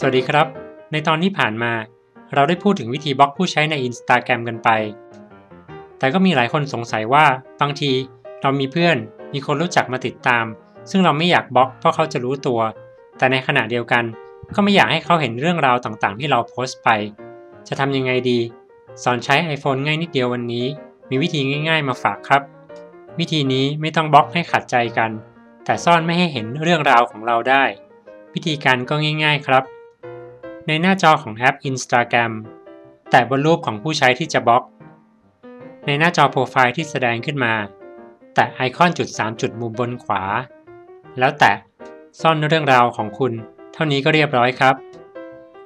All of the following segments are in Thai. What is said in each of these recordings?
สวัสดีครับ ในตอนที่ผ่านมา เราได้พูดถึงวิธีบล็อกผู้ใช้ใน Instagram กันไป แต่ก็มีหลายคนสงสัยว่าบางทีเรามีเพื่อน มีคนรู้จักมาติดตาม ซึ่งเราไม่อยากบล็อกเพราะเขาจะรู้ตัว แต่ในขณะเดียวกัน ก็ไม่อยากให้เขาเห็นเรื่องราวต่างๆ ที่เราโพสต์ไป จะทำยังไงดี สอนใช้ iPhone ง่ายนิดเดียววันนี้ มีวิธีง่าย ๆ มาฝากครับ วิธีนี้ไม่ต้องบล็อกให้ขัดใจกัน แต่ซ่อนไม่ให้เห็นเรื่องราวของเราได้ วิธีการก็ง่าย ๆ ครับ ในหน้าจอของแอป Instagram แตะบนรูปของผู้ใช้ที่จะบล็อก ในหน้าจอโปรไฟล์ที่แสดงขึ้นมา แตะไอคอนจุด 3 จุดมุมบนขวา แล้วแตะซ่อนเรื่องราวของคุณ เท่านี้ก็เรียบร้อยครับ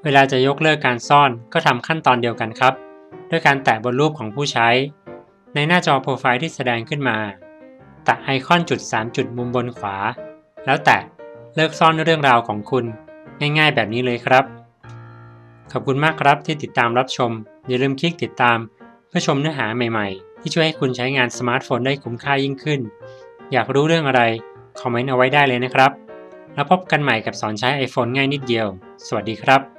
เวลาจะยกเลิกการซ่อนก็ทำขั้นตอนเดียวกันครับ ด้วยการแตะบนรูปของผู้ใช้ ในหน้าจอโปรไฟล์ที่แสดงขึ้นมา แตะไอคอนจุด 3 จุดมุมบนขวา แล้วแตะเลิกซ่อนเรื่องราวของคุณ ง่ายๆแบบนี้เลยครับ ขอบคุณมากครับที่ติดตามรับชม อย่าลืมคลิกติดตาม เพื่อชมเนื้อหาใหม่ๆ ที่ช่วยให้คุณใช้งานสมาร์ทโฟนได้คุ้มค่ายิ่งขึ้น อยากรู้เรื่องอะไร คอมเมนต์เอาไว้ได้เลยนะครับ แล้วพบกันใหม่กับสอนใช้ iPhone ง่ายนิดเดียว สวัสดีครับ